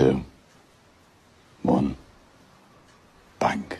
two, one, bank.